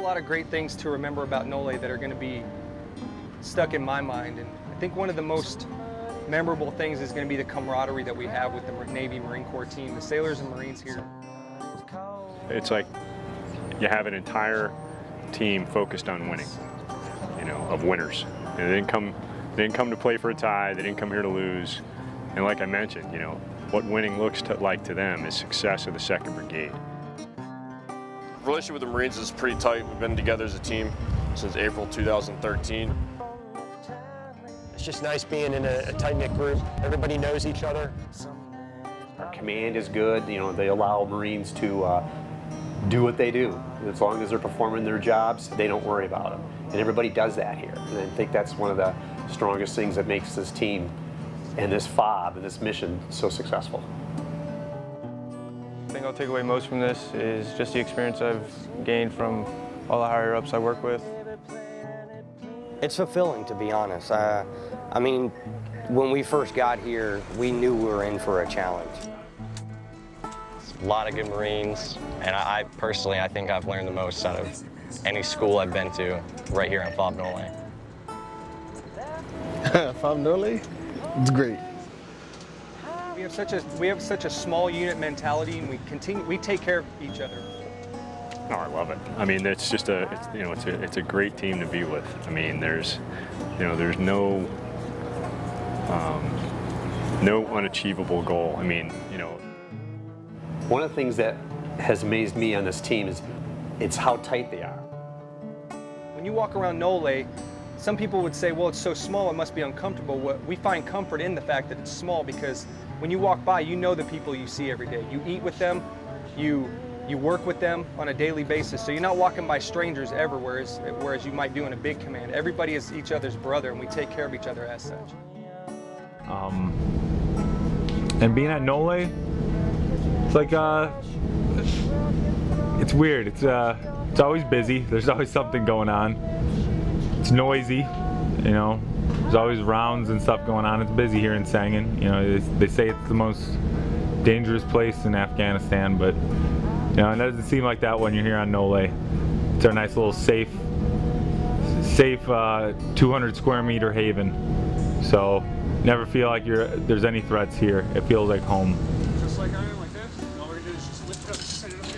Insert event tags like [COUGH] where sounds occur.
lot of great things to remember about Nolay that are going to be stuck in my mind. And I think one of the most memorable things is going to be the camaraderie that we have with the Navy Marine Corps team, the sailors and Marines here. It's like you have an entire team focused on winning, you know, of winners. And they didn't come, they didn't come to play for a tie. They didn't come here to lose. And like I mentioned, you know, what winning looks to, like to them is success of the Second Brigade. Relationship with the Marines is pretty tight. We've been together as a team since April 2013. It's just nice being in a, a tight-knit group. Everybody knows each other. Our command is good. You know, they allow Marines to uh, do what they do. As long as they're performing their jobs, they don't worry about them. And everybody does that here. And I think that's one of the strongest things that makes this team and this FOB and this mission so successful. I think I'll take away most from this is just the experience I've gained from all the higher ups I work with. It's fulfilling, to be honest. Uh, I mean, when we first got here, we knew we were in for a challenge. A lot of good Marines, and I, I personally, I think I've learned the most out of any school I've been to right here in FOB Nolay. [LAUGHS] FOB Nolay, it's great. We have such a we have such a small unit mentality, and we continue we take care of each other. No, I love it. I mean, it's just a, it's, you know, it's a, it's a great team to be with. I mean, there's, you know, there's no, um, no unachievable goal. I mean, you know. One of the things that has amazed me on this team is it's how tight they are. When you walk around Nolay, some people would say, well, it's so small, it must be uncomfortable. What we find comfort in the fact that it's small because when you walk by, you know the people you see every day. You eat with them, you you work with them on a daily basis. So you're not walking by strangers ever, whereas, whereas you might do in a big command. Everybody is each other's brother, and we take care of each other as such. Um, and being at Nolay, it's like, uh, it's weird. It's, uh, it's always busy. There's always something going on it's noisy, you know. There's always rounds and stuff going on. It's busy here in Sangin. You know, they, they say it's the most dangerous place in Afghanistan, but you know, it doesn't seem like that when you're here on Nolay. It's our nice little safe, safe uh, 200 square meter haven. So never feel like you're there's any threats here. It feels like home. Just like like. All we're gonna do is just lift it up, set it up.